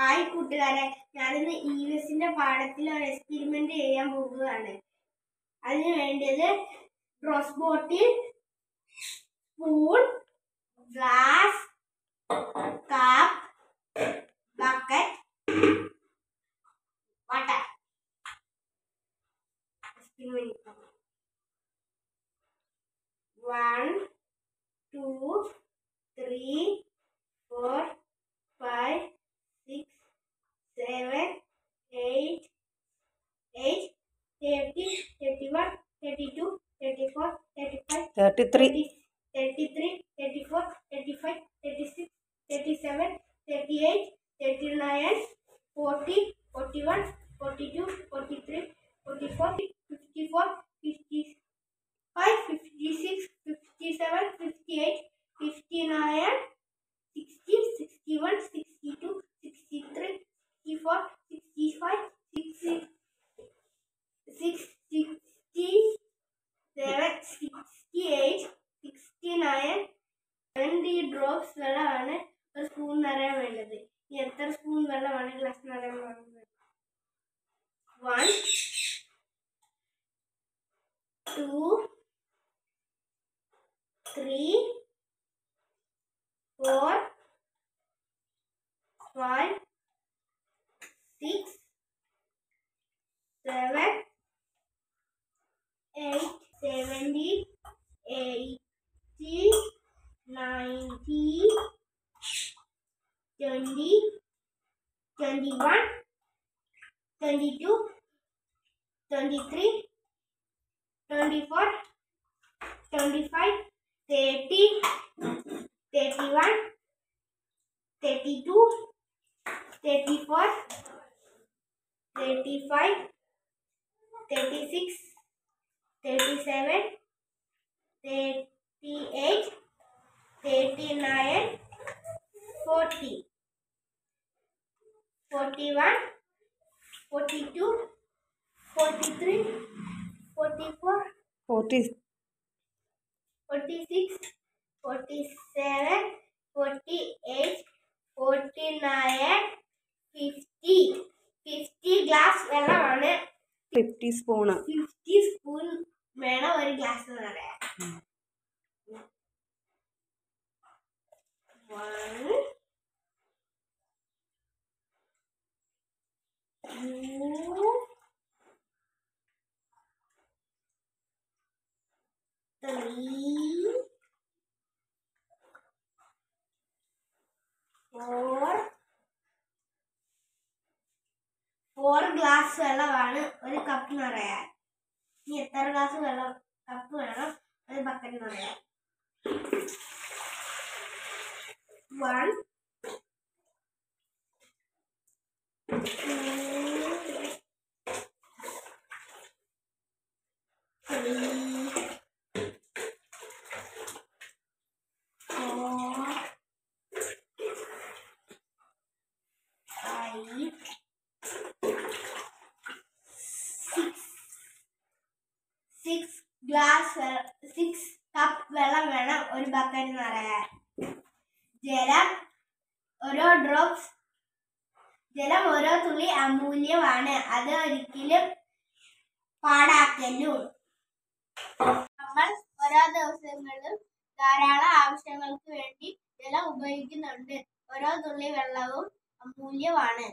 Hi കൂട്ടുകാരെ. ഞാനിന്ന് E V എസിന്റെ പാഠത്തിൽ ഒരു എക്സ്പെരിമെന്റ് ചെയ്യാൻ പോകുകയാണ് അതിന് വേണ്ടത് drops bottle spoon glass cup bucket water experiment one two three four seven eight eight thirty thirty one thirty two thirty four thirty five thirty three thirty three thirty four thirty five thirty six thirty seven thirty eight thirty nine forty forty one forty two forty three forty four fifty four fifty five fifty six fifty seven fifty eight 65, 60, 67, 68, 69, 70 drops വെള്ളമാണ് ഒരു spoon നിറയാൻ വേണ്ടത് ഇനി എത്ര spoon വെള്ളമാണ് glass നിറയാൻ വേണ്ടത് one two three four, five, six, seven, eight, seventy, eighty, ninety, twenty, twenty-one, twenty-two, twenty-three, twenty-four, twenty-five, thirty. 31, 32, 34, thirty five thirty six thirty seven thirty eight thirty nine forty forty one forty two forty three forty four forty forty six forty seven forty eight forty nine fifty 50 glass വെള്ളമാണ് fifty spoon fifty spoon വേണം ഒരു glass എന്ന് പറയാൻ one two glass വെള്ളമാണ് ഒരു cup നിറയാൻ ഇനി എത്ര ഗ്ലാസ് വെള്ളം കപ്പ് വേണം? ഒരു ബക്കറ്റ് നിറയാൻ one three four five, six, six glass six cup വെള്ളം വേണം. ഒരു ബക്കറ്റ് നിറയാൻ ജലം ഓരോ ഡ്രോപ്സ് ജലം ഓരോ തുള്ളി അമൂല്യമാണ്. അത് ഒരിക്കലും പാടാക്കലും നമ്മൾ ഓരോ ദിവസങ്ങളിലും ധാരാളം ആവശ്യങ്ങൾക്ക് വേണ്ടി ജലം ഉപയോഗിക്കുന്നുണ്ട്. ഓരോ തുള്ളി വെള്ളവും അമൂല്യമാണ്.